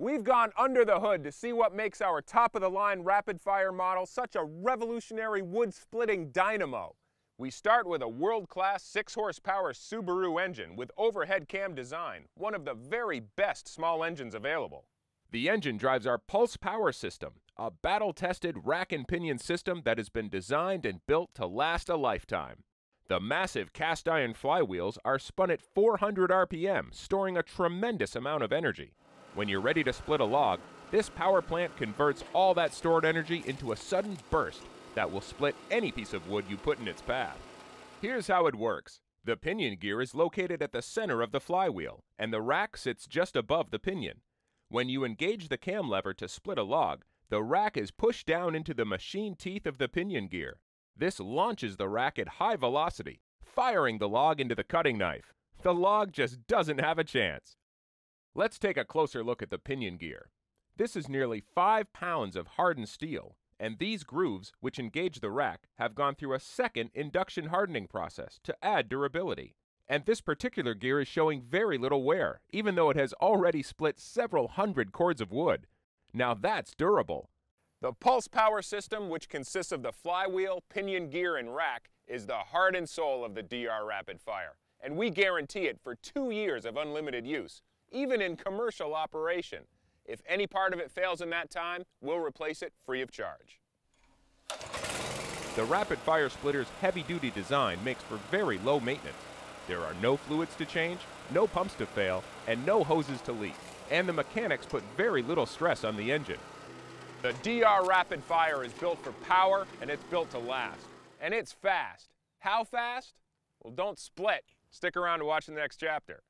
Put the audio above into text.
We've gone under the hood to see what makes our top of the line rapid fire model such a revolutionary wood splitting dynamo. We start with a world class 6 horsepower Subaru engine with overhead cam design, one of the very best small engines available. The engine drives our Pulse Power System, a battle tested rack and pinion system that has been designed and built to last a lifetime. The massive cast iron flywheels are spun at 400 RPM, storing a tremendous amount of energy. When you're ready to split a log, this power plant converts all that stored energy into a sudden burst that will split any piece of wood you put in its path. Here's how it works. The pinion gear is located at the center of the flywheel, and the rack sits just above the pinion. When you engage the cam lever to split a log, the rack is pushed down into the machine teeth of the pinion gear. This launches the rack at high velocity, firing the log into the cutting knife. The log just doesn't have a chance. Let's take a closer look at the pinion gear. This is nearly 5 pounds of hardened steel, and these grooves, which engage the rack, have gone through a second induction hardening process to add durability. And this particular gear is showing very little wear, even though it has already split several hundred cords of wood. Now that's durable. The Pulse Power System, which consists of the flywheel, pinion gear, and rack, is the heart and soul of the DR Rapid Fire. And we guarantee it for two years of unlimited use, even in commercial operation. If any part of it fails in that time, we'll replace it free of charge. The Rapid Fire Splitter's heavy-duty design makes for very low maintenance. There are no fluids to change, no pumps to fail, and no hoses to leak. And the mechanics put very little stress on the engine. The DR Rapid Fire is built for power and it's built to last. And it's fast. How fast? Well, don't split. Stick around to watch the next chapter.